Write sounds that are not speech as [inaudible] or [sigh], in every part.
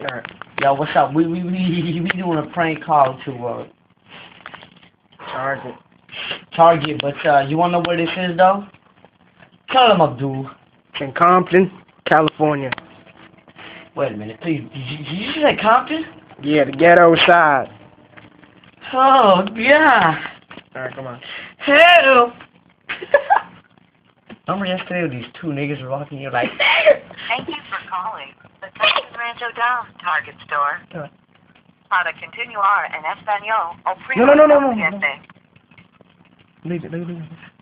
Alright. Yo, what's up? We we we we doing a prank call to uh Target. Target, but uh you wanna know where this is though? Tell them Abdul. It's in Compton, California. Wait a minute, please. Did you, did you say Compton? Yeah, the ghetto side. Oh yeah. Alright, come on. Help! Remember yesterday when these two niggas were walking here like [laughs] Thank you for calling the Texas Rancho Down Target store. Uh. Para continuar en español, oprima No, no, no, no, no, el no. Leave it, leave it, leave it.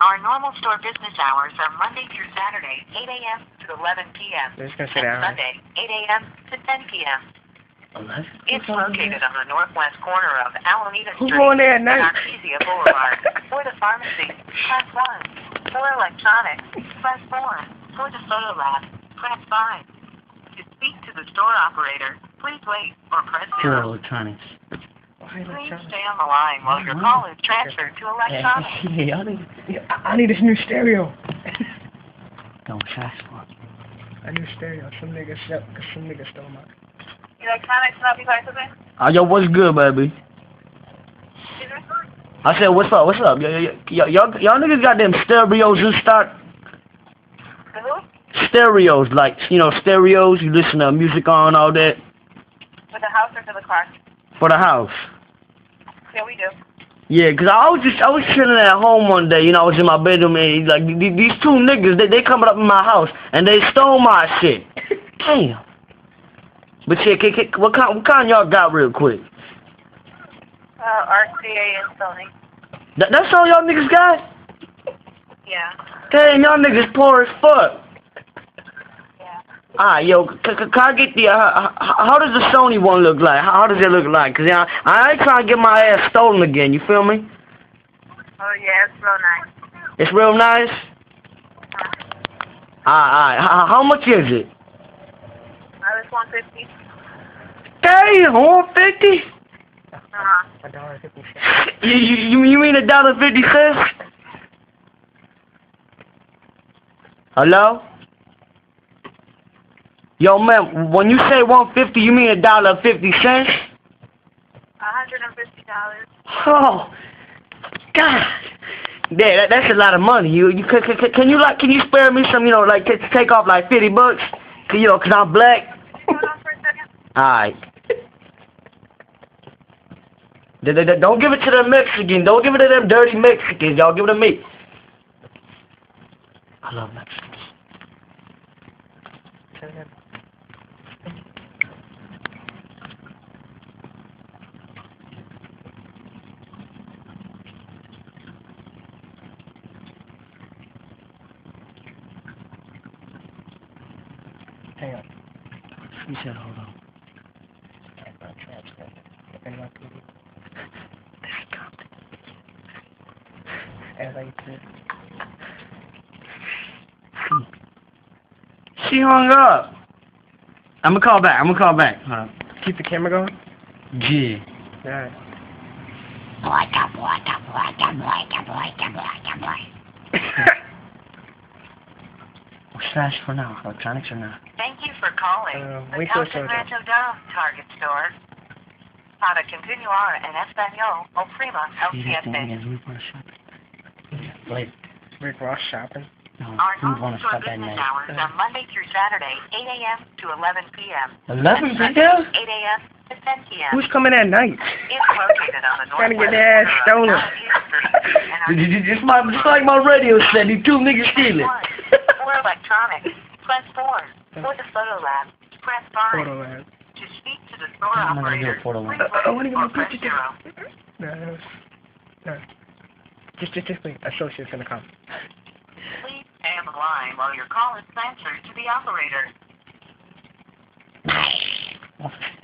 Our normal store business hours are Monday through Saturday, 8 a.m. to 11 p.m. They're just gonna sit and. Sunday, 8 a.m. to 10 p.m. Unless It's located on the northwest corner of Alameda Who's Street going there at and night? Artesia Boulevard. For the pharmacy, press 1. For electronics, press 4. For the photo lab, press 5. To speak to the store operator, please wait or press Pure 0. electronics. Please stay on the line while your call is transferred to electronics. Hey, y'all niggas Yeah, I I need this new stereo. don't fast for A new stereo. Some niggas, cause some niggas stole mine. Electronics, not be yo, what's good, baby? I said, what's up, what's up? Yo, yo, yo, y'all, y'all niggas got them stereos in stock? Who? Stereos, like, you know, stereos, you listen to music on, all that, For the house or for the car? for the house. Yeah, we do. Yeah, 'cause I was just, I was chilling at home one day, you know, I was in my bedroom, and, like, these two niggas, they, they coming up in my house, and they stole my shit. [laughs] Damn. But yeah, k- k- what kind, what kind y'all got real quick? Uh, RCA and Sony. That, that's all y'all niggas got? Yeah. Damn, y'all niggas poor as fuck. Yeah. Ah, yo, can I get the, uh, how does the Sony one look like? How, does it look like? 'Cause I, I ain't trying to get my ass stolen again, you feel me? Oh, yeah, it's real nice. It's real nice? Ah, ah, how much is it? I 150. Damn, 150? Uh-huh. A dollar fifty cents. You, you, you you mean a dollar fifty cents? Hello? Yo, man, when you say 150, you mean a dollar fifty cents? $150. Oh, God. Yeah, that, that's a lot of money. You, you can, can, can you like, can you spare me some, you know, like t- take off like 50 bucks? you know, cause I'm black. Alright. Don't give it to them Mexicans. Don't give it to them dirty Mexicans. Y'all give it to me. I love Mexicans. Hang on. He said, hold on. And my TV. As I said. She hung up. I'm gonna call back. I'm gonna call back. Hold on. Keep the camera going. Yeah. Alright. What's [laughs] fast for now? Electronics or not? Thank you for calling Uh, the we feel Thousand so Rancho Down Target store. Para continuar en español, oprima el See, the siete. is, we wanna shop. Wait, Rick Ross shopping. no, Our we normal wanna store stop at business night. hours are Monday through Saturday, 8 a.m. to 11 p.m. 11 p.m.? 8 a.m. to 10 p.m. Who's coming at night? It's located on the Trying to get northwest their ass stolen. Alameda Street and Just, just, just, my, just like my radio said, these two niggas stealing. For electronics, press 4. For the photo lab, press 5. Photo lab. To speak to the store I'm gonna do a operator, photo lab. please Uh, I wanna wait get my press picture 0. No, no. No. Just, just, just wait. Associates going to come. Please stay on the line while your call is transferred to the operator. [laughs]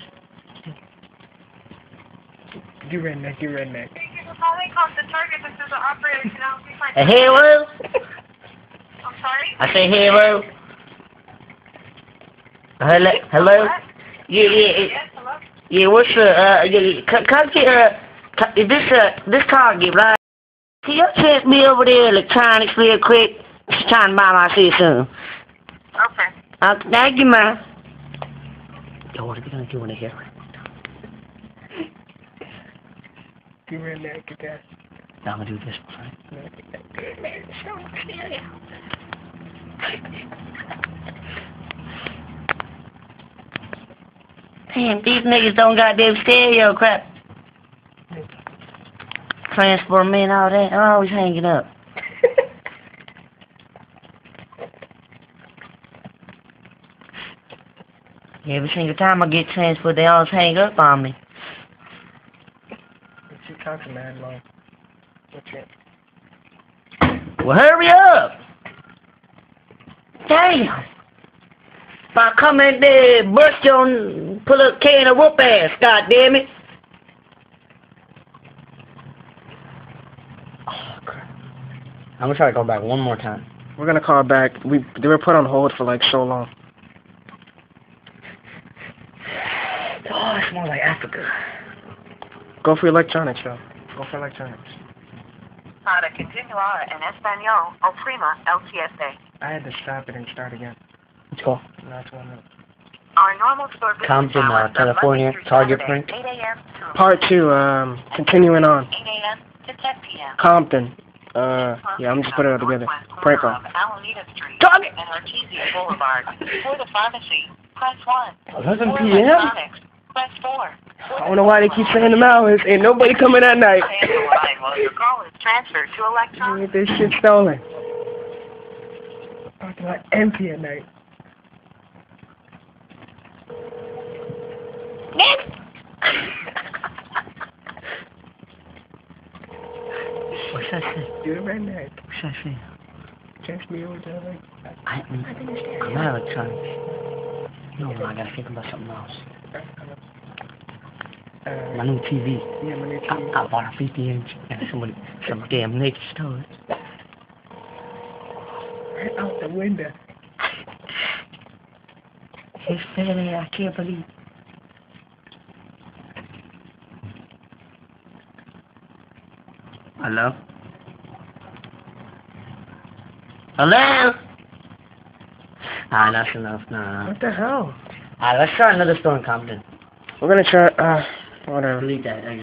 You redneck, you redneck. Thank you for calling Call the Target. This is the operator. Can I help you find Hey, hello? I'm sorry? I say hello. Hello? Hello? Yeah, yeah, yeah. Yes, hello? Yeah, what's uh, uh, yeah, can, can I get, uh, can, is this, uh, this target, right? Can you check me over there electronics real quick? Just trying to buy my shit soon. Okay. Uh, thank you, man. Yo, what are we gonna do when they hear it? Give me a neck, get. Now I'm gonna do this, right? Damn, these niggas don't got them stereo crap. Transport me and all that. I'm always hanging up. [laughs] Every single time I get transport, they always hang up on me. She talking mad long. What's it? Well, hurry up! Damn! If I come in there, bust your, pull a can of whoop ass, god damn it! Oh, crap. I'm gonna try to go back one more time. We're gonna call back. We they were put on hold for like so long. [sighs] Oh, it smells like Africa. Go for electronics, yo. Go for electronics. Para continuar en español, oprima el siete. I had to stop it and start again. Let's go. Not one minute. Our normal store business Compton, uh, California, Target Saturday, print. 8 a.m. to Part two. Um, continuing on. 8 a.m. to 10 p.m. Compton. Uh, yeah, I'm just putting it all together. Prank call. Of Alameda Street Target. and Artesia Boulevard. For the pharmacy, press 1. 11 p.m.? Electronics, press 4. I don't know why they keep saying them hours. Ain't nobody coming at night. Stay on the line while your call is transferred to electronics. Get this shit stolen. Parking lot empty at night. What's that say? Do the redneck. What's that say? Change me over to like. I, I'm, I'm not electronics. No, I gotta think about something else. My Uh, new TV. yeah, my new I, TV. I bought a 50 inch and somebody, some damn nigga stole it. Right out the window. It's fairly, I can't believe. Hello? Hello? Ah, that's enough. No, no. What the hell? Alright, let's try another store in Compton. We're gonna try. Uh, whatever. Delete that.